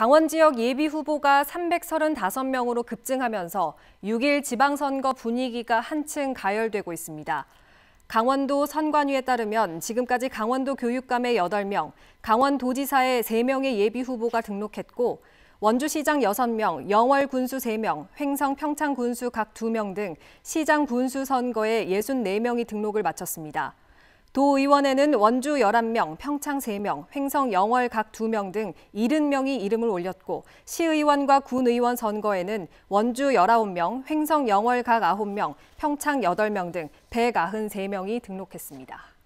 강원 지역 예비 후보가 335명으로 급증하면서 6일 지방선거 분위기가 한층 가열되고 있습니다. 강원도 선관위에 따르면 지금까지 강원도 교육감의 8명, 강원도지사의 3명의 예비 후보가 등록했고 원주시장 6명, 영월 군수 3명, 횡성 평창 군수 각 2명 등 시장 군수 선거에 64명이 등록을 마쳤습니다. 도의원에는 원주 11명, 평창 3명, 횡성 영월 각 2명 등 70명이 이름을 올렸고 시의원과 군의원 선거에는 원주 19명, 횡성 영월 각 9명, 평창 8명 등 193명이 등록했습니다.